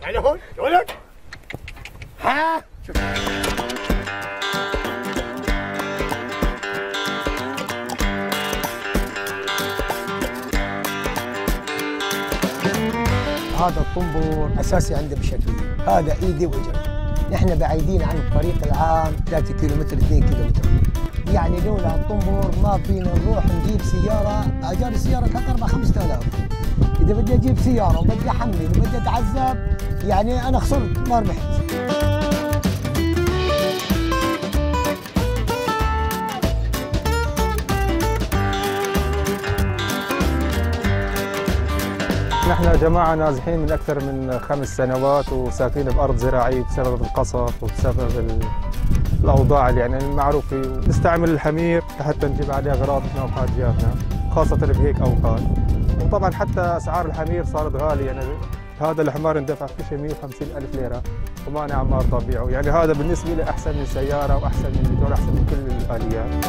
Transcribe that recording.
تعال هون؟ ولد ها؟ شوف. هذا الطنبور أساسي عندنا بشكليه هذا إيدي وجهي. نحن بعيدين عن الطريق العام 3 كيلومتر 2 كيلومتر. يعني لولا الطنبور ما فينا نروح نجيب سيارة. أجار السيارة كانت 4 5000 إذا بدي أجيب سيارة وبدي أحمل وبدي أتعذب يعني أنا خسرت ما ربحت. نحن جماعة نازحين من أكثر من خمس سنوات وساكنين بأرض زراعية بسبب القصف وبسبب ال- الأوضاع اللي يعني المعروفة نستعمل الحمير حتى نجيب عليه أغراضنا وحاجياتنا خاصة بهيك أوقات. وطبعا حتى أسعار الحمير صارت غالية يعني هذا الحمار اندفع في شيء 150 ألف ليرة. وما أنا عم أرضى أبيعه يعني هذا بالنسبة لي أحسن من سيارة وأحسن من بترول أحسن من كل الآليات.